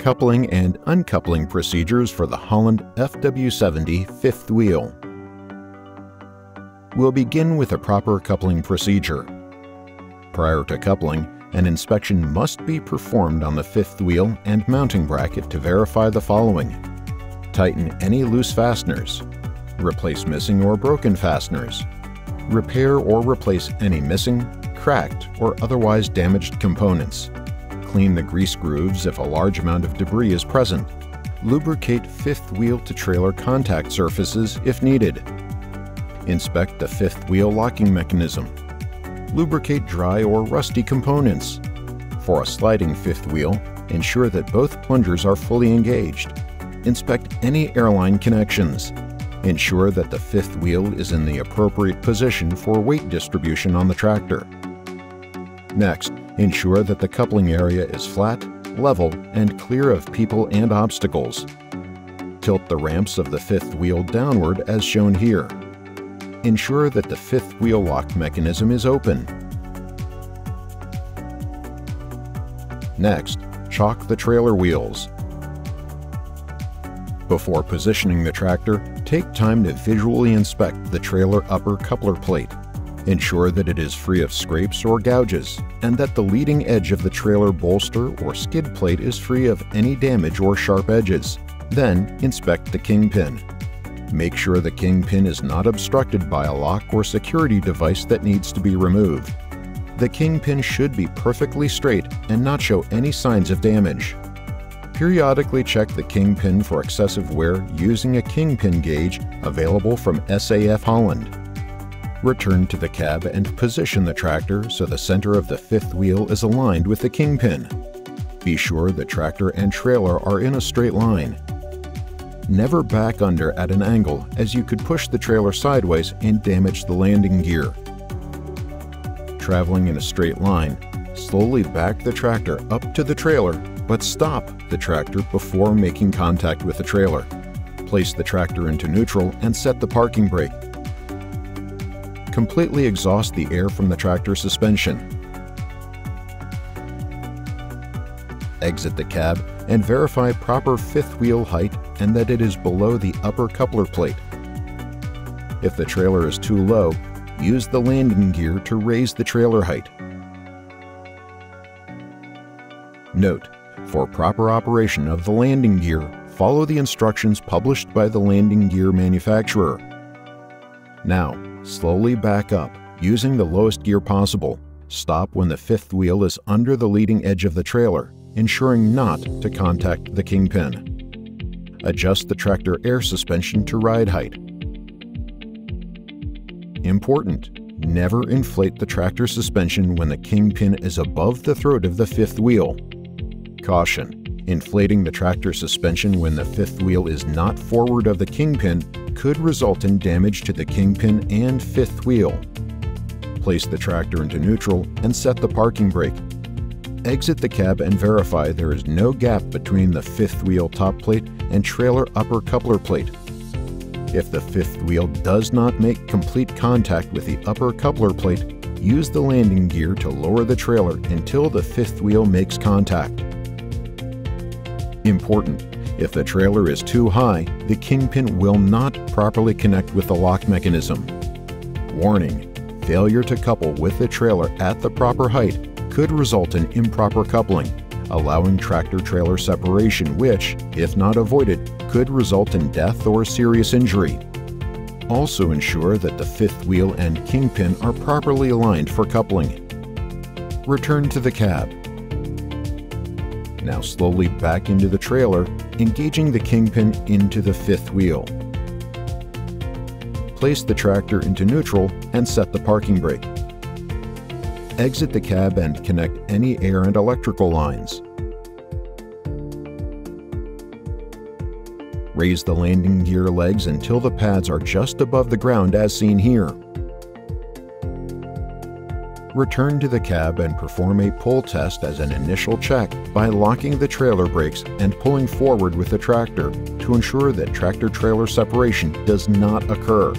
coupling and uncoupling procedures for the Holland FW70 fifth wheel. We'll begin with a proper coupling procedure. Prior to coupling, an inspection must be performed on the fifth wheel and mounting bracket to verify the following. Tighten any loose fasteners. Replace missing or broken fasteners. Repair or replace any missing, cracked, or otherwise damaged components clean the grease grooves if a large amount of debris is present. Lubricate fifth wheel to trailer contact surfaces if needed. Inspect the fifth wheel locking mechanism. Lubricate dry or rusty components. For a sliding fifth wheel, ensure that both plungers are fully engaged. Inspect any airline connections. Ensure that the fifth wheel is in the appropriate position for weight distribution on the tractor. Next, Ensure that the coupling area is flat, level, and clear of people and obstacles. Tilt the ramps of the fifth wheel downward as shown here. Ensure that the fifth wheel lock mechanism is open. Next, chock the trailer wheels. Before positioning the tractor, take time to visually inspect the trailer upper coupler plate. Ensure that it is free of scrapes or gouges, and that the leading edge of the trailer bolster or skid plate is free of any damage or sharp edges. Then, inspect the kingpin. Make sure the kingpin is not obstructed by a lock or security device that needs to be removed. The kingpin should be perfectly straight and not show any signs of damage. Periodically check the kingpin for excessive wear using a kingpin gauge available from SAF Holland. Return to the cab and position the tractor so the center of the fifth wheel is aligned with the kingpin. Be sure the tractor and trailer are in a straight line. Never back under at an angle as you could push the trailer sideways and damage the landing gear. Traveling in a straight line, slowly back the tractor up to the trailer, but stop the tractor before making contact with the trailer. Place the tractor into neutral and set the parking brake completely exhaust the air from the tractor suspension. Exit the cab and verify proper fifth wheel height and that it is below the upper coupler plate. If the trailer is too low, use the landing gear to raise the trailer height. Note, for proper operation of the landing gear, follow the instructions published by the landing gear manufacturer. Now, Slowly back up, using the lowest gear possible. Stop when the fifth wheel is under the leading edge of the trailer, ensuring not to contact the kingpin. Adjust the tractor air suspension to ride height. Important, never inflate the tractor suspension when the kingpin is above the throat of the fifth wheel. Caution, inflating the tractor suspension when the fifth wheel is not forward of the kingpin could result in damage to the kingpin and fifth wheel. Place the tractor into neutral and set the parking brake. Exit the cab and verify there is no gap between the fifth wheel top plate and trailer upper coupler plate. If the fifth wheel does not make complete contact with the upper coupler plate, use the landing gear to lower the trailer until the fifth wheel makes contact. Important, if the trailer is too high, the kingpin will not properly connect with the lock mechanism. Warning, failure to couple with the trailer at the proper height could result in improper coupling, allowing tractor-trailer separation which, if not avoided, could result in death or serious injury. Also ensure that the fifth wheel and kingpin are properly aligned for coupling. Return to the cab now slowly back into the trailer, engaging the kingpin into the fifth wheel. Place the tractor into neutral and set the parking brake. Exit the cab and connect any air and electrical lines. Raise the landing gear legs until the pads are just above the ground as seen here. Return to the cab and perform a pull test as an initial check by locking the trailer brakes and pulling forward with the tractor to ensure that tractor-trailer separation does not occur.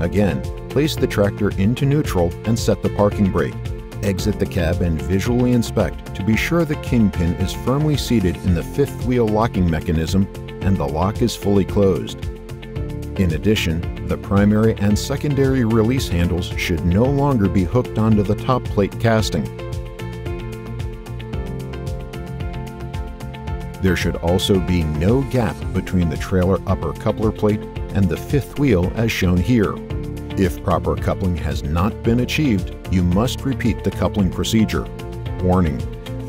Again, place the tractor into neutral and set the parking brake. Exit the cab and visually inspect to be sure the kingpin is firmly seated in the fifth wheel locking mechanism and the lock is fully closed. In addition, the primary and secondary release handles should no longer be hooked onto the top plate casting. There should also be no gap between the trailer upper coupler plate and the fifth wheel as shown here. If proper coupling has not been achieved, you must repeat the coupling procedure. Warning,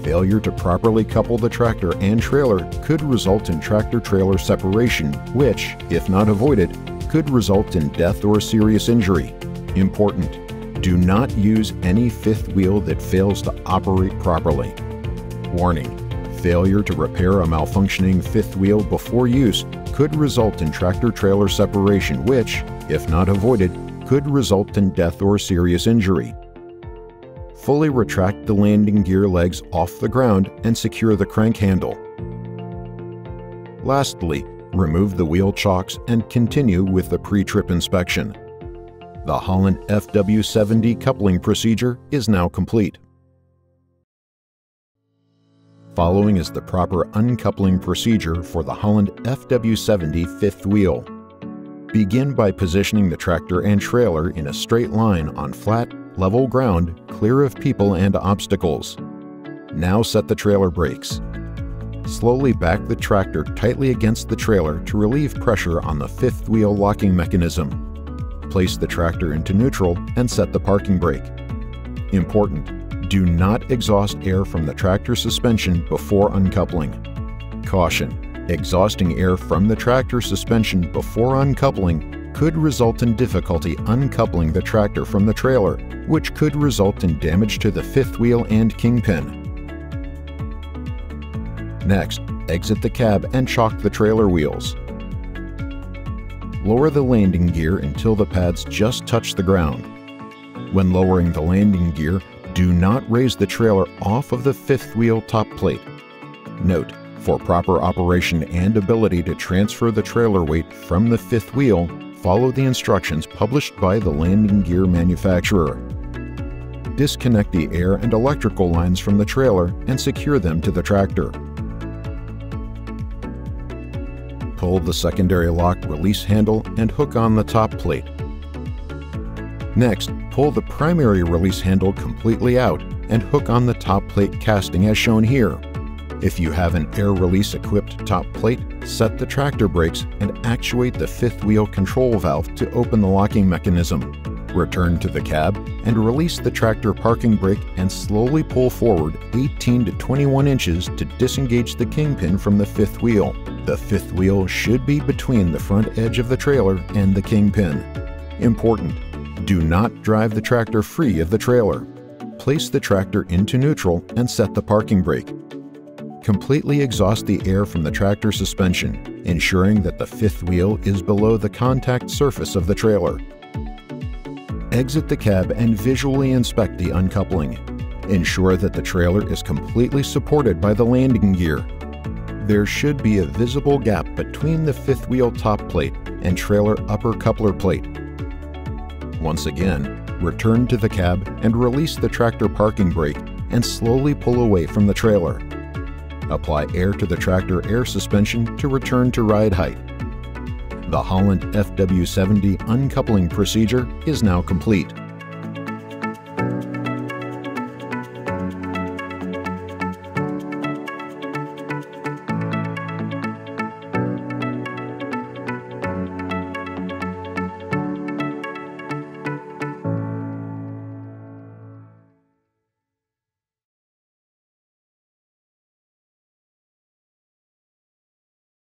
failure to properly couple the tractor and trailer could result in tractor-trailer separation, which, if not avoided, could result in death or serious injury. Important, do not use any fifth wheel that fails to operate properly. Warning, failure to repair a malfunctioning fifth wheel before use could result in tractor-trailer separation which, if not avoided, could result in death or serious injury. Fully retract the landing gear legs off the ground and secure the crank handle. Lastly, remove the wheel chocks and continue with the pre-trip inspection. The Holland FW70 coupling procedure is now complete. Following is the proper uncoupling procedure for the Holland FW70 fifth wheel. Begin by positioning the tractor and trailer in a straight line on flat, level ground, clear of people and obstacles. Now set the trailer brakes. Slowly back the tractor tightly against the trailer to relieve pressure on the fifth wheel locking mechanism. Place the tractor into neutral and set the parking brake. Important, do not exhaust air from the tractor suspension before uncoupling. Caution, exhausting air from the tractor suspension before uncoupling could result in difficulty uncoupling the tractor from the trailer, which could result in damage to the fifth wheel and kingpin. Next, exit the cab and chock the trailer wheels. Lower the landing gear until the pads just touch the ground. When lowering the landing gear, do not raise the trailer off of the fifth wheel top plate. Note, for proper operation and ability to transfer the trailer weight from the fifth wheel, follow the instructions published by the landing gear manufacturer. Disconnect the air and electrical lines from the trailer and secure them to the tractor. Pull the secondary lock release handle and hook on the top plate. Next, pull the primary release handle completely out and hook on the top plate casting as shown here. If you have an air release equipped top plate, set the tractor brakes and actuate the fifth wheel control valve to open the locking mechanism. Return to the cab and release the tractor parking brake and slowly pull forward 18 to 21 inches to disengage the kingpin from the fifth wheel. The fifth wheel should be between the front edge of the trailer and the kingpin. Important, do not drive the tractor free of the trailer. Place the tractor into neutral and set the parking brake. Completely exhaust the air from the tractor suspension, ensuring that the fifth wheel is below the contact surface of the trailer. Exit the cab and visually inspect the uncoupling. Ensure that the trailer is completely supported by the landing gear. There should be a visible gap between the fifth wheel top plate and trailer upper coupler plate once again, return to the cab and release the tractor parking brake and slowly pull away from the trailer. Apply air to the tractor air suspension to return to ride height. The Holland FW70 uncoupling procedure is now complete.